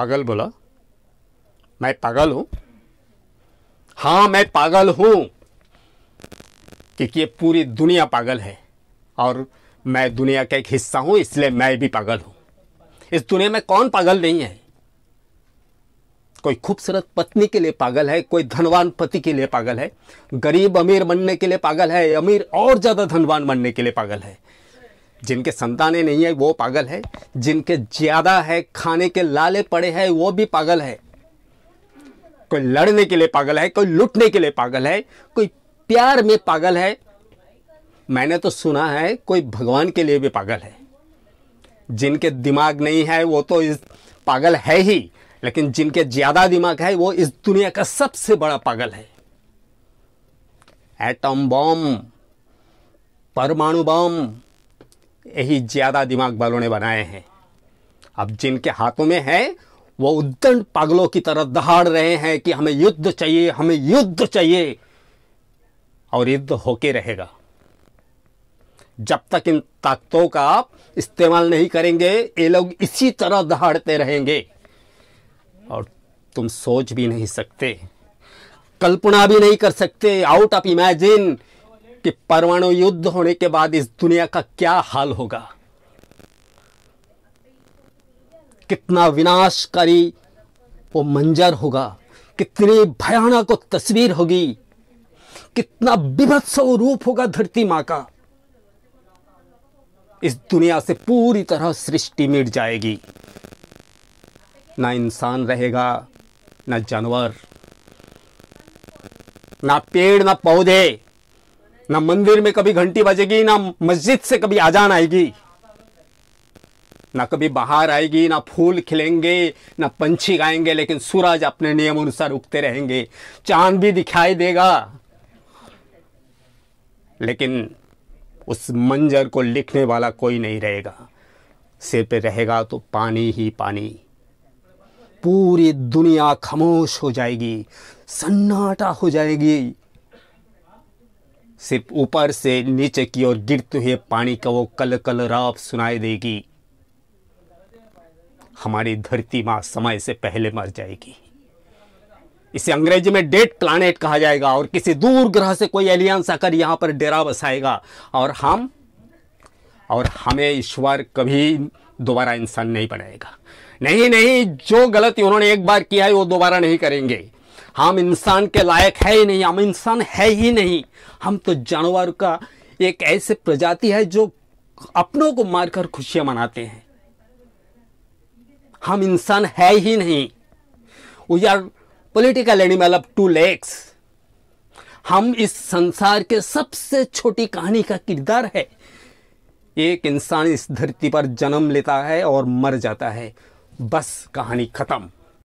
पागल बोला, मैं पागल हूँ? हाँ मैं पागल हूँ, क्योंकि पूरी दुनिया पागल है और मैं दुनिया का एक हिस्सा हूँ, इसलिए मैं भी पागल हूँ। इस दुनिया में कौन पागल नहीं है? कोई खूबसूरत पत्नी के लिए पागल है, कोई धनवान पति के लिए पागल है, गरीब अमीर बनने के लिए पागल है, अमीर और ज़्यादा धनवान बनने के लिए पागल है। जिनके संतानें नहीं है, वो पागल है। जिनके ज़्यादा है, खाने के लाले पड़े हैं, वो भी पागल है। कोई लड़ने के लिए पागल है, कोई लुटने के लिए पागल है, कोई प्यार में पागल है। मैंने तो सुना है, कोई भगवान के लिए भी पागल है। जिनके दिमाग नहीं है, वो तो इस पागल है ही। लेकिन जिनके ज़्यादा दिमाग है, वो इस दुनिया का सबसे बड़ा पागल है। एटम बम, परमाणु बम यही ज़्यादा दिमाग वालों ने बनाए हैं। अब जिनके हाथों में है, वो उद्दंड पागलों की तरह दहाड़ रहे हैं कि हमें युद्ध चाहिए, हमें युद्ध चाहिए, और युद्ध होके रहेगा। जब तक इन ताकतों का आप इस्तेमाल नहीं करेंगे, ये लोग इसी तरह दहाड़ते रहेंगे। और तुम सोच भी नहीं सकते, कल्पना भी नहीं कर सकते आउट ऑफ़ इमेजिन कि परमाणु युद्ध होने के बाद इस दुनिया का क्या हाल होगा? कितना विनाशकारी वो मंजर होगा? कितनी भयानक तस्वीर होगी? कितना विभत्स रूप होगा धरती माँ का? इस दुनिया से पूरी तरह सृष्टि मिट जाएगी। ना इंसान रहेगा, ना जानवर, ना पेड़, ना पौधे। ना मंदिर में कभी घंटी बजेगी, ना मस्जिद से कभी आजान आएगी। ना कभी बाहर आएगी, ना फूल खिलेंगे, ना पंछी गाएँगे, लेकिन सूरज अपने नियम अनुसार उगते रहेंगे। चाँद भी दिखाई देगा। लेकिन उस मंजर को लिखने वाला कोई नहीं रहेगा। सिर पे रहेगा तो पानी ही पानी। पूरी दुनिया खामोश हो जाएगी, सन्नाटा हो जाएगी। सिर्फ़ ऊपर से नीचे की ओर गिरते हुए पानी का वो कल कल राप सुनाई देगी। हमारी धरती माँ समय से पहले मर जाएगी। इसे अंग्रेज़ी में डेड प्लानेट कहा जाएगा और किसी दूर ग्रह से कोई एलियंस आकर यहाँ पर डेरा बसाएगा। और हम, और हमें ईश्वर कभी दोबारा इंसान नहीं बनाएगा। नहीं नहीं, जो गलती उन्होंने एक बार किया है, वो दोबारा नहीं करेंगे। हम इंसान के लायक है ही नहीं, हम इंसान है ही नहीं। हम तो जानवर का एक ऐसे प्रजाति है जो अपनों को मारकर खुशियाँ मनाते हैं। हम इंसान है ही नहीं। We are political animal of two legs हम इस संसार के सबसे छोटी कहानी का किरदार है। एक इंसान इस धरती पर जन्म लेता है और मर जाता है। बस कहानी खत्म।